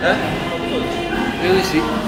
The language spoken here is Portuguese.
É? Eu disse.